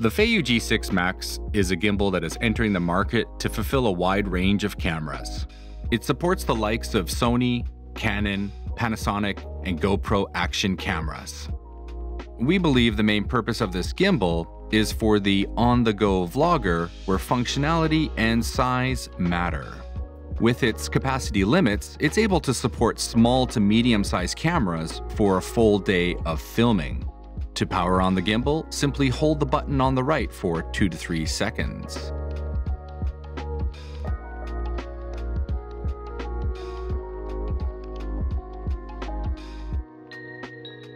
The Feiyu G6 Max is a gimbal that is entering the market to fulfill a wide range of cameras. It supports the likes of Sony, Canon, Panasonic, and GoPro action cameras. We believe the main purpose of this gimbal is for the on-the-go vlogger where functionality and size matter. With its capacity limits, it's able to support small to medium-sized cameras for a full day of filming. To power on the gimbal, simply hold the button on the right for 2 to 3 seconds.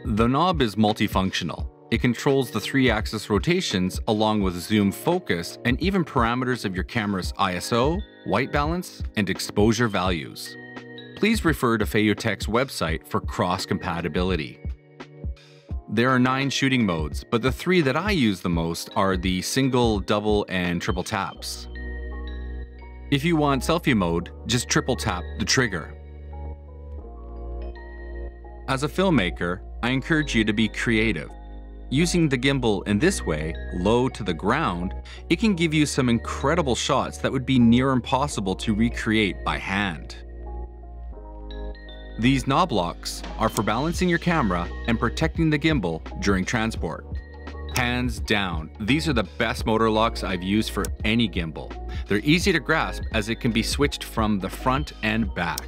The knob is multifunctional. It controls the three-axis rotations along with zoom focus and even parameters of your camera's ISO, white balance, and exposure values. Please refer to Feiyutech's website for cross-compatibility. There are nine shooting modes, but the three that I use the most are the single, double, and triple taps. If you want selfie mode, just triple tap the trigger. As a filmmaker, I encourage you to be creative. Using the gimbal in this way, low to the ground, it can give you some incredible shots that would be near impossible to recreate by hand. These knob locks are for balancing your camera and protecting the gimbal during transport. Hands down, these are the best motor locks I've used for any gimbal. They're easy to grasp as it can be switched from the front and back.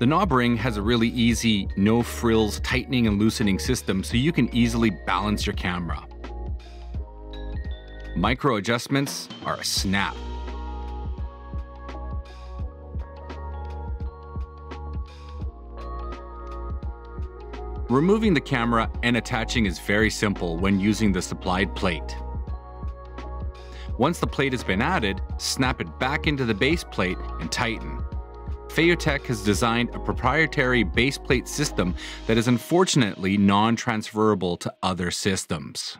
The knob ring has a really easy, no frills tightening and loosening system so you can easily balance your camera. Micro adjustments are a snap. Removing the camera and attaching is very simple when using the supplied plate. Once the plate has been added, snap it back into the base plate and tighten. Feiyutech has designed a proprietary base plate system that is unfortunately non-transferable to other systems.